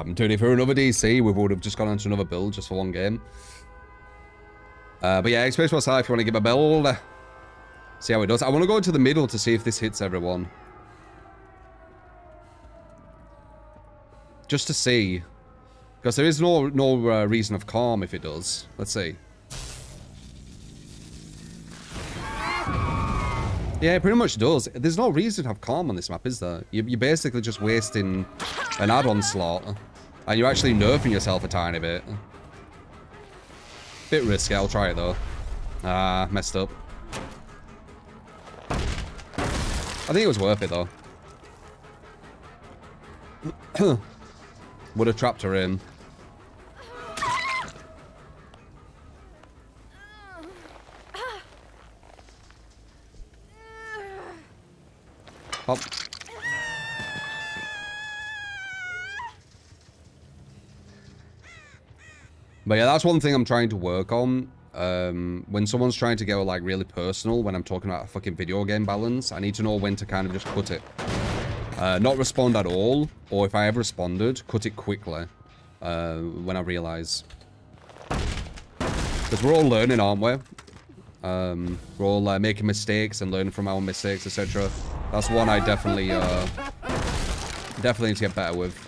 I'm doing it for another DC. We would have just gone into another build just for one game. Uh, but yeah, Experience What's if you want to give a build. See how it does. I want to go into the middle to see if this hits everyone. Just to see. Because there is no no uh, reason of calm if it does. Let's see. Yeah, it pretty much does. There's no reason to have calm on this map, is there? You're basically just wasting an add-on slot. And you're actually nerfing yourself a tiny bit. Bit risky, I'll try it though. Ah, messed up. I think it was worth it though. Would have trapped her in. Pop. But yeah, that's one thing I'm trying to work on. Um, when someone's trying to go like really personal, when I'm talking about a fucking video game balance, I need to know when to kind of just cut it. Uh, not respond at all, or if I have responded, cut it quickly uh, when I realise. Because we're all learning, aren't we? Um, we're all uh, making mistakes and learning from our mistakes, etc. That's one I definitely, uh, definitely need to get better with.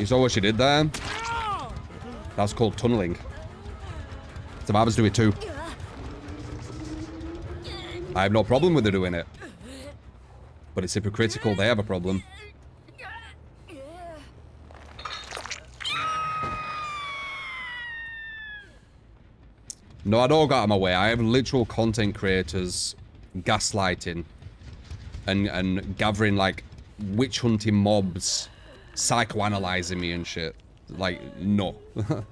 You saw what she did there? That's called tunneling. Survivors do it too. I have no problem with her doing it. But it's hypocritical, they have a problem. No, I don't got my way. I have literal content creators gaslighting and and gathering like witch hunting mobs, psychoanalyzing me and shit. Like, no.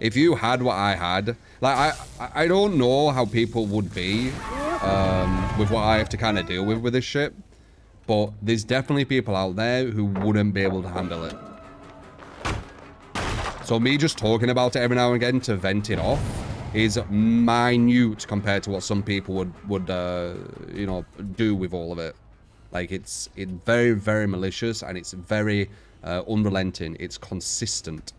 if you had what I had, like I I don't know how people would be um, with what I have to kind of deal with with this shit, but there's definitely people out there who wouldn't be able to handle it. So me just talking about it every now and again to vent it off is minute compared to what some people would would uh, you know do with all of it. Like it's it's very very malicious and it's very uh, unrelenting. It's consistent,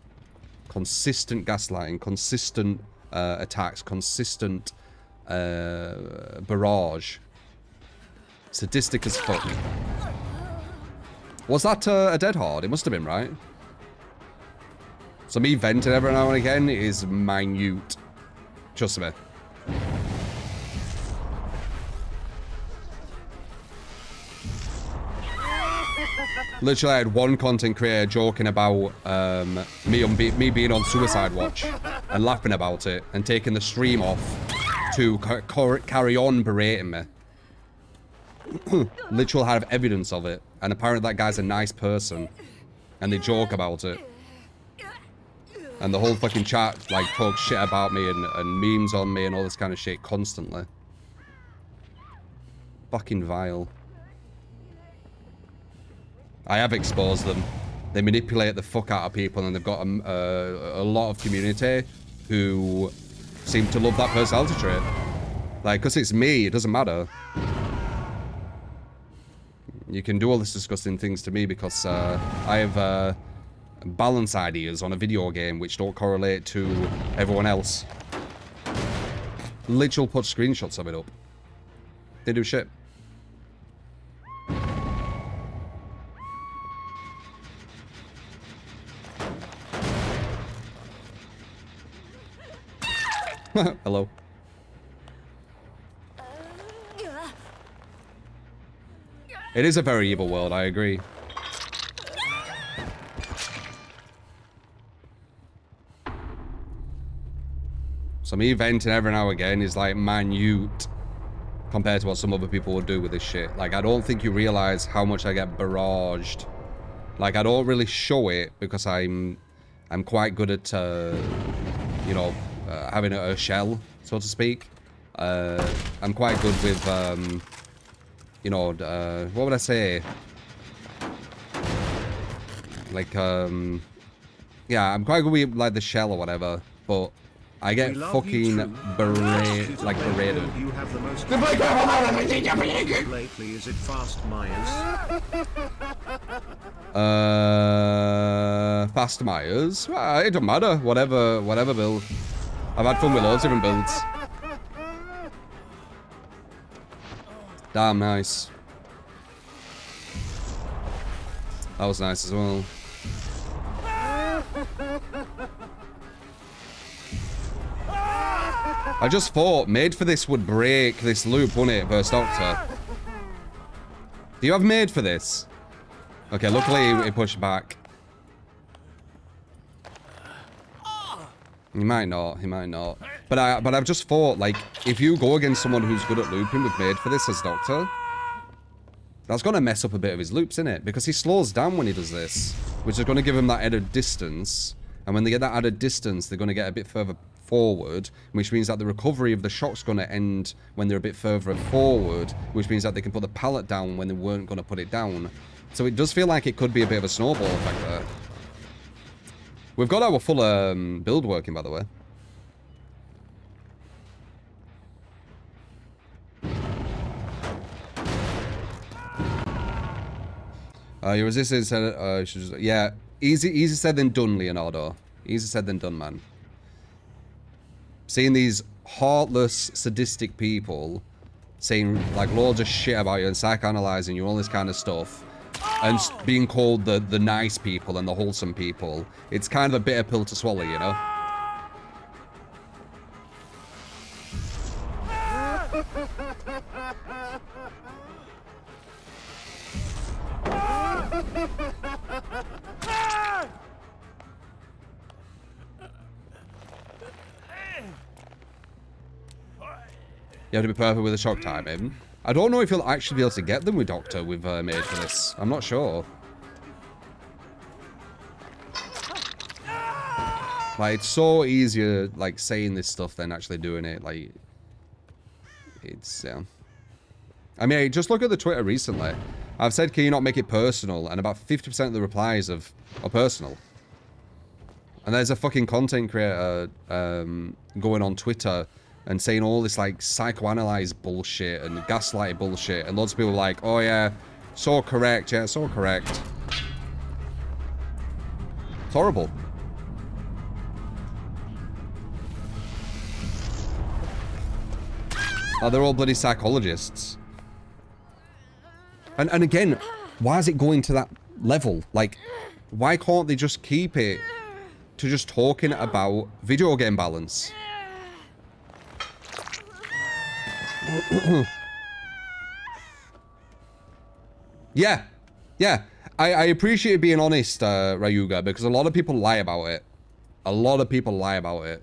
consistent gaslighting, consistent uh, attacks, consistent uh, barrage. Sadistic as fuck. Was that uh, a dead hard? It must have been, right? So me venting every now and again is minute. Trust me. Literally, I had one content creator joking about um, me, me being on suicide watch and laughing about it and taking the stream off to carry on berating me. Literal have evidence of it. And apparently that guy's a nice person. And they joke about it. And the whole fucking chat, like, talks shit about me and, and memes on me and all this kind of shit constantly. Fucking vile. I have exposed them. They manipulate the fuck out of people and they've got a, a, lot of community who seem to love that personality trait. Like, because it's me, it doesn't matter. You can do all this disgusting things to me because uh, I have... Uh, balance ideas on a video game which don't correlate to everyone else. Literal put screenshots of it up. They do shit. Hello. It is a very evil world, I agree. So me venting every now and again is like minute compared to what some other people would do with this shit. Like, I don't think you realize how much I get barraged. Like, I don't really show it because I'm I'm quite good at, uh, you know, uh, having a, a, shell, so to speak. Uh, I'm quite good with, um, you know, uh, what would I say? Like, um, yeah, I'm quite good with, like, the shell or whatever, but I get fucking berated, like berated. You have the most lately. Is it fast Myers? Uh, fast Myers. Well, it don't matter. Whatever, whatever build. I've had fun with loads of different builds. Damn nice. That was nice as well. I just thought made for this would break this loop, wouldn't it, Burst Doctor? Do you have made for this? Okay, luckily it pushed back. He might not, he might not. But I but I've just thought, like, if you go against someone who's good at looping with made for this as Doctor, that's gonna mess up a bit of his loops, isn't it? Because he slows down when he does this, which is gonna give him that added distance. And when they get that added distance, they're gonna get a bit further forward, which means that the recovery of the shock's going to end when they're a bit further forward, which means that they can put the pallet down when they weren't going to put it down. So it does feel like it could be a bit of a snowball effect there. We've got our full um, build working, by the way. Uh, your resistance, uh, just, yeah, easy, easy said than done, Leonardo. Easy said than done, man. Seeing these heartless, sadistic people saying like loads of shit about you and psychoanalyzing you, all this kind of stuff, and being called the the nice people and the wholesome people, it's kind of a bitter pill to swallow, you know. You have to be perfect with the shock timing. I don't know if you'll actually be able to get them with Doctor with uh, made for this. I'm not sure. Like, it's so easier, like, saying this stuff than actually doing it. Like, it's. I mean, just look at the Twitter recently. I've said, can you not make it personal? And about 50% of the replies of, are personal. And there's a fucking content creator um, going on Twitter and saying all this like psychoanalyzed bullshit and gaslight bullshit and lots of people are like oh yeah so correct. Yeah so correct. It's horrible. Oh, they're all bloody psychologists. And and again why is it going to that level? Like why can't they just keep it to just talking about video game balance yeah. Yeah. I, I appreciate being honest, uh, Rayuga, because a lot of people lie about it. A lot of people lie about it.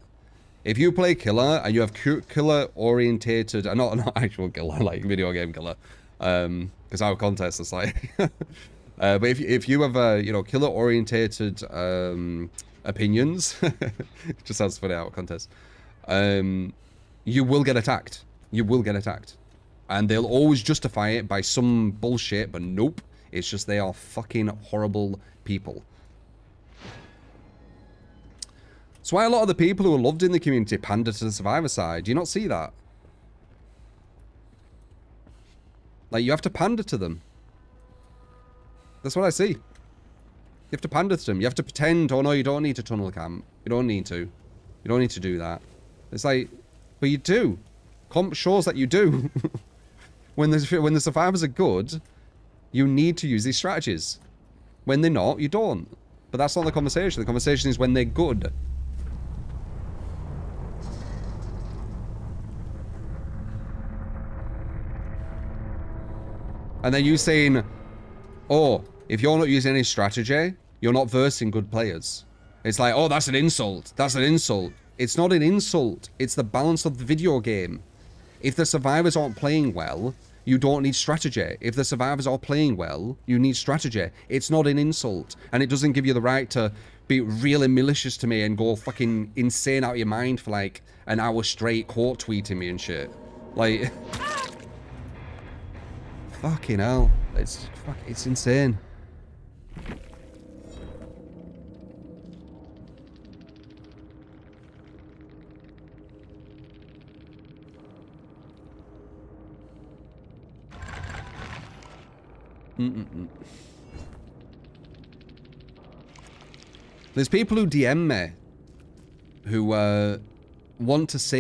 If you play killer and you have killer orientated, uh, not not actual killer, like video game killer, um, because our contest is like, uh, but if if you have uh, you know killer orientated um opinions, just sounds funny our contest, um, you will get attacked you will get attacked. And they'll always justify it by some bullshit, but nope. It's just they are fucking horrible people. That's why a lot of the people who are loved in the community pander to the survivor side. Do you not see that? Like, you have to pander to them. That's what I see. You have to pander to them. You have to pretend, oh no, you don't need to tunnel camp. You don't need to. You don't need to do that. It's like, but you do. Comp shows that you do. when, the, when the survivors are good, you need to use these strategies. When they're not, you don't. But that's not the conversation. The conversation is when they're good. And then you saying, oh, if you're not using any strategy, you're not versing good players. It's like, oh, that's an insult. That's an insult. It's not an insult. It's the balance of the video game. If the survivors aren't playing well, you don't need strategy. If the survivors are playing well, you need strategy. It's not an insult. And it doesn't give you the right to be really malicious to me and go fucking insane out of your mind for like an hour straight quote tweeting me and shit. Like... fucking hell. It's, fuck, it's insane. Mm-mm-mm. There's people who DM me who uh, want to say